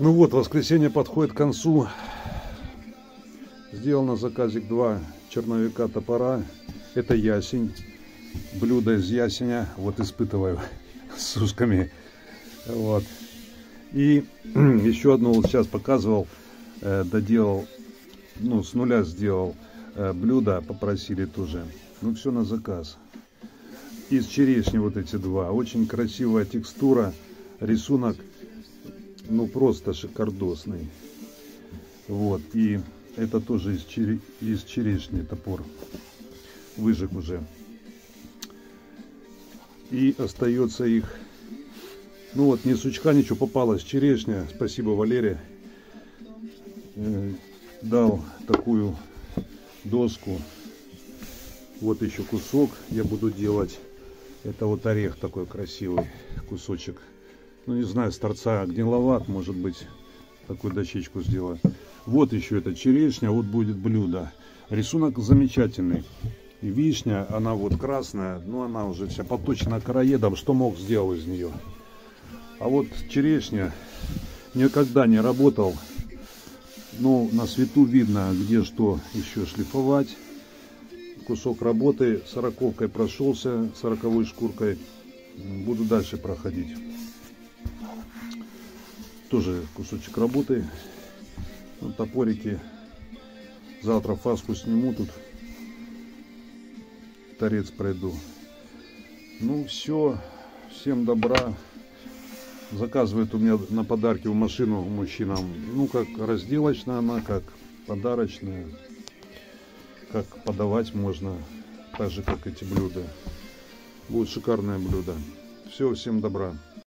Ну вот, воскресенье подходит к концу. Сделал на заказик два черновика топора. Это ясень. Блюдо из ясеня. Вот испытываю с ушками. Вот. И еще одно вот сейчас показывал. Э, доделал. Ну, с нуля сделал э, блюдо. Попросили тоже. Ну, все на заказ. Из черешни вот эти два. Очень красивая текстура. Рисунок ну просто шикардосный. Вот, и это тоже из, чере... из черешни топор. Выжег уже. И остается их, ну вот, не сучка, ничего попалось, черешня. Спасибо, Валерия. Э, дал такую доску. Вот еще кусок я буду делать. Это вот орех такой красивый кусочек ну не знаю, с торца гниловат, может быть, такую дощечку сделать. Вот еще эта черешня, вот будет блюдо. Рисунок замечательный. И вишня, она вот красная, но она уже вся поточена короедом, что мог сделал из нее. А вот черешня никогда не работал. Но на свету видно, где что еще шлифовать. Кусок работы, сороковкой прошелся, сороковой шкуркой. Буду дальше проходить. Тоже кусочек работы. Вот топорики. Завтра фаску сниму тут. Торец пройду. Ну все. Всем добра. Заказывает у меня на подарки в машину мужчинам. Ну как разделочная она, как подарочная. Как подавать можно. Так же как эти блюда. Будет шикарное блюдо. Все, всем добра.